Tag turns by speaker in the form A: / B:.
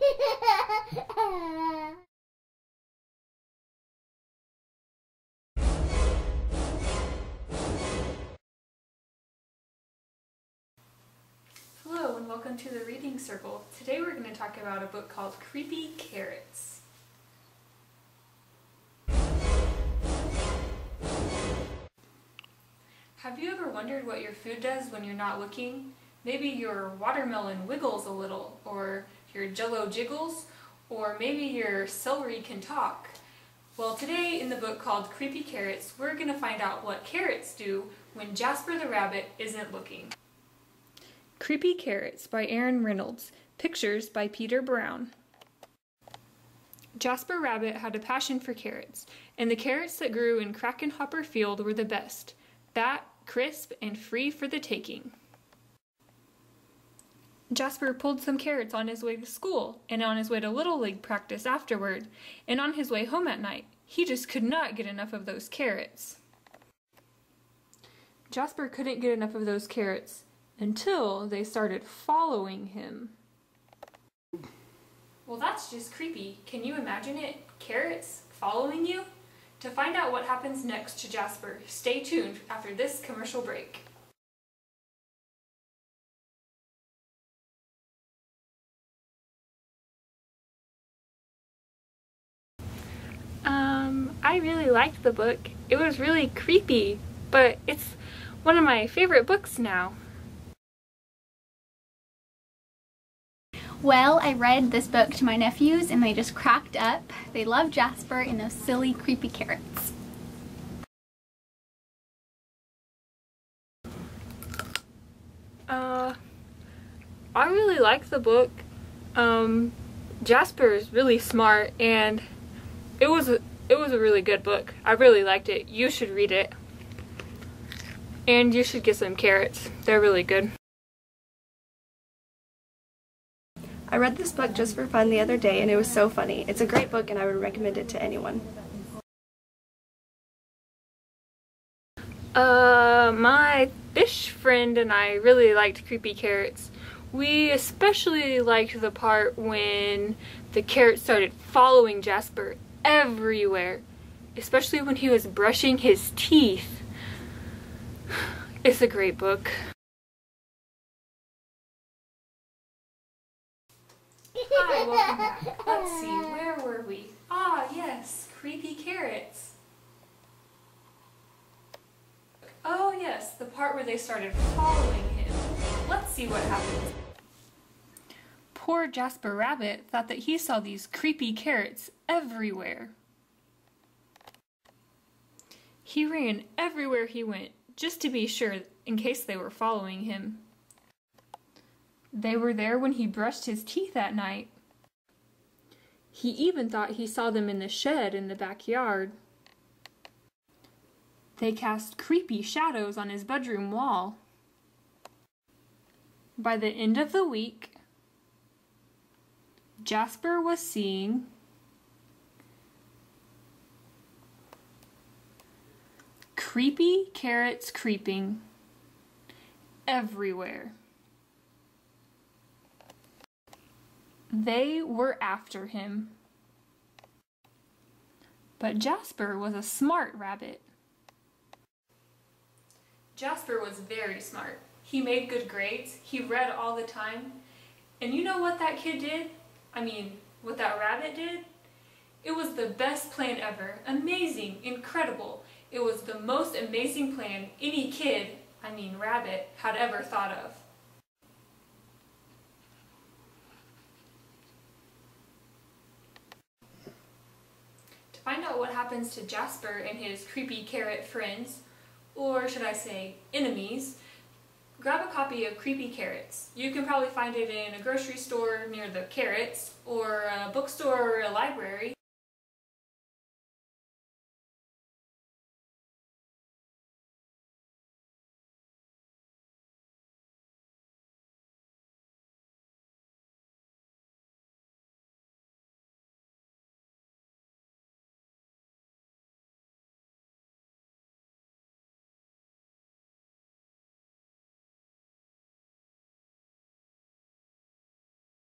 A: Hello and welcome to the Reading Circle. Today we're going to talk about a book called Creepy Carrots. Have you ever wondered what your food does when you're not looking? Maybe your watermelon wiggles a little, or your jello jiggles, or maybe your celery can talk. Well, today in the book called Creepy Carrots, we're going to find out what carrots do when Jasper the Rabbit isn't looking. Creepy Carrots by Aaron Reynolds. Pictures by Peter Brown. Jasper Rabbit had a passion for carrots, and the carrots that grew in Crackenhopper Field were the best fat, crisp, and free for the taking. Jasper pulled some carrots on his way to school, and on his way to Little League practice afterward, and on his way home at night. He just could not get enough of those carrots. Jasper couldn't get enough of those carrots until they started following him. Well, that's just creepy. Can you imagine it? Carrots following you? To find out what happens next to Jasper, stay tuned after this commercial break. Um, I really liked the book. It was really creepy, but it's one of my favorite books now.
B: Well, I read this book to my nephews and they just cracked up. They love Jasper and those silly, creepy carrots.
A: Uh, I really like the book. Um, Jasper is really smart and it was a, it was a really good book. I really liked it. You should read it. And you should get some carrots. They're really good.
C: I read this book just for fun the other day and it was so funny. It's a great book and I would recommend it to anyone.
A: Uh, my fish friend and I really liked Creepy Carrots. We especially liked the part when the carrot started following Jasper everywhere, especially when he was brushing his teeth. It's a great book. Hi, welcome back. Let's see, where were we? Ah, yes, creepy carrots. Oh yes, the part where they started following him. Let's see what happens. Poor Jasper Rabbit thought that he saw these creepy carrots everywhere. He ran everywhere he went, just to be sure in case they were following him. They were there when he brushed his teeth at night. He even thought he saw them in the shed in the backyard. They cast creepy shadows on his bedroom wall. By the end of the week, Jasper was seeing creepy carrots creeping everywhere. They were after him. But Jasper was a smart rabbit. Jasper was very smart. He made good grades, he read all the time, and you know what that kid did? I mean, what that rabbit did? It was the best plan ever. Amazing, incredible. It was the most amazing plan any kid, I mean rabbit, had ever thought of. To find out what happens to Jasper and his creepy carrot friends, or should I say enemies, grab a copy of Creepy Carrots. You can probably find it in a grocery store near the carrots, or a bookstore or a library.